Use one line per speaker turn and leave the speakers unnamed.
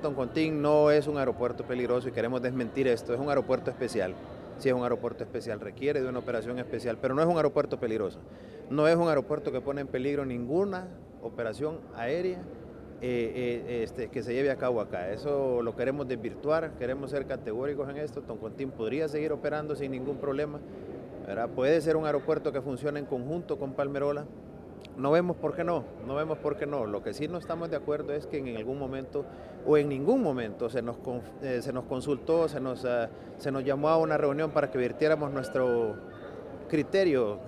Toncontín no es un aeropuerto peligroso y queremos desmentir esto, es un aeropuerto especial. Sí es un aeropuerto especial, requiere de una operación especial, pero no es un aeropuerto peligroso. No es un aeropuerto que pone en peligro ninguna operación aérea eh, eh, este, que se lleve a cabo acá. Eso lo queremos desvirtuar, queremos ser categóricos en esto. Toncontín podría seguir operando sin ningún problema. Puede ser un aeropuerto que funcione en conjunto con Palmerola, no vemos por qué no, no vemos por qué no. Lo que sí no estamos de acuerdo es que en algún momento o en ningún momento se nos, eh, se nos consultó, se nos, uh, se nos llamó a una reunión para que virtiéramos nuestro criterio